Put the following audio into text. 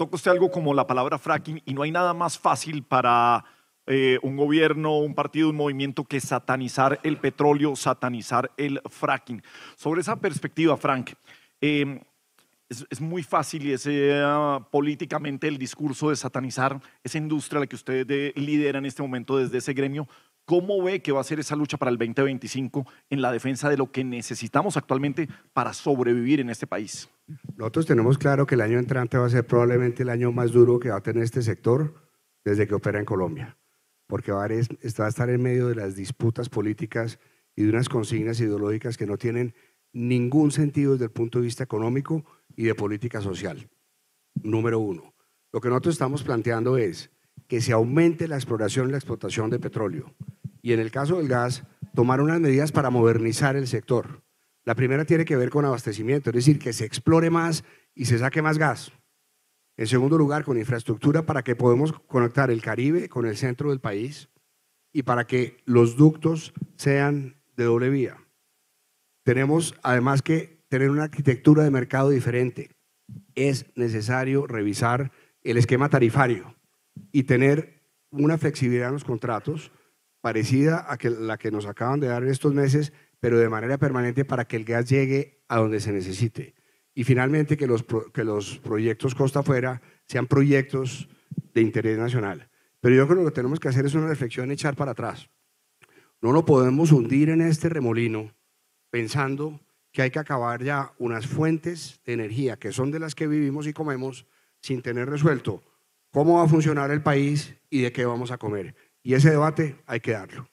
toca usted algo como la palabra fracking y no hay nada más fácil para eh, un gobierno, un partido, un movimiento que satanizar el petróleo, satanizar el fracking. Sobre esa perspectiva, Frank, eh, es, muy fácil y es eh, políticamente el discurso de satanizar esa industria a la que usted lidera en este momento desde ese gremio. ¿Cómo ve que va a ser esa lucha para el 2025 en la defensa de lo que necesitamos actualmente para sobrevivir en este país? Nosotros tenemos claro que el año entrante va a ser probablemente el año más duro que va a tener este sector desde que opera en Colombia, porque va a, estar en medio de las disputas políticas y de unas consignas ideológicas que no tienen ningún sentido desde el punto de vista económico y de política social. Número uno. Lo que nosotros estamos planteando es que se aumente la exploración y la explotación de petróleo. Y en el caso del gas, tomar unas medidas para modernizar el sector. La primera tiene que ver con abastecimiento, es decir, que se explore más y se saque más gas. En segundo lugar, con infraestructura para que podamos conectar el Caribe con el centro del país y para que los ductos sean de doble vía. Tenemos además que tener una arquitectura de mercado diferente. Es necesario revisar el esquema tarifario y tener una flexibilidad en los contratos parecida a la que nos acaban de dar estos meses, pero de manera permanente para que el gas llegue a donde se necesite. Y finalmente que los, que los proyectos costa afuera sean proyectos de interés nacional. Pero yo creo que lo que tenemos que hacer es una reflexión echar para atrás. No lo podemos hundir en este remolino pensando que hay que acabar ya unas fuentes de energía que son de las que vivimos y comemos sin tener resuelto cómo va a funcionar el país y de qué vamos a comer. Y ese debate hay que darlo.